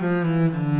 Música